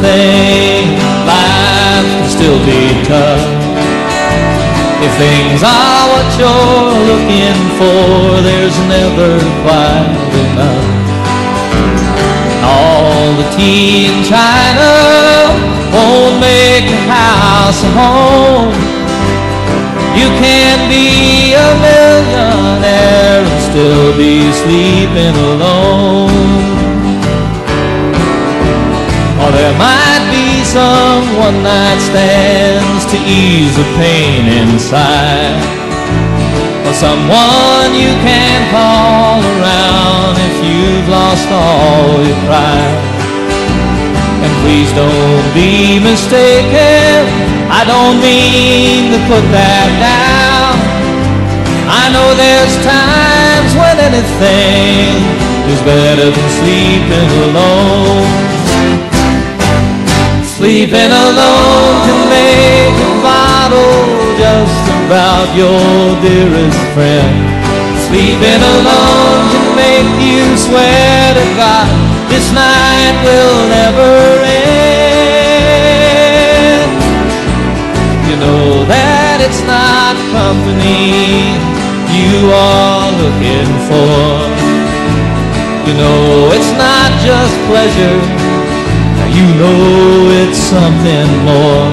someday life can still be tough. If things are what you're looking for, there's never quite enough. All the tea in China won't make a house a home. You can be a millionaire and still be sleeping alone. One night stands to ease the pain inside. Or someone you can call around if you've lost all your pride. And please don't be mistaken, I don't mean to put that down. I know there's times when anything is better than sleeping alone. Sleeping alone about your dearest friend. Sleeping alone can make you swear to God this night will never end. You know that it's not company you are looking for. You know it's not just pleasure you know it's something more.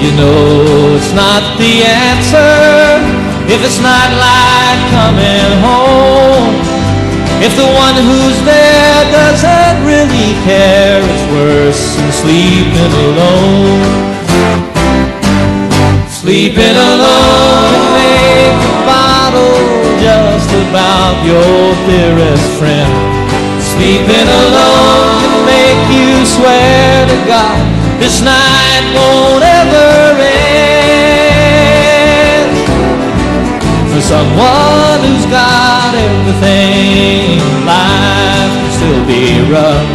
You know it's not the answer if it's not like coming home. If the one who's there doesn't really care, it's worse than sleeping alone. Sleeping alone can make a bottle just about your dearest friend. Sleeping alone can make you swear to God this night won't someone who's got everything, life can still be rough.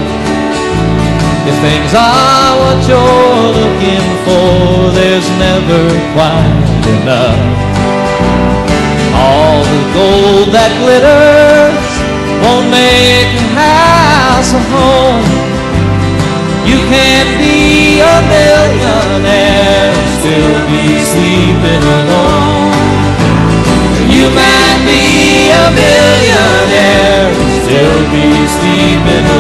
If things are what you're looking for, there's never quite enough. All the gold that glitters won't make a house a home. You can't be a millionaire still be sleeping alone. A millionaire. Still be sleeping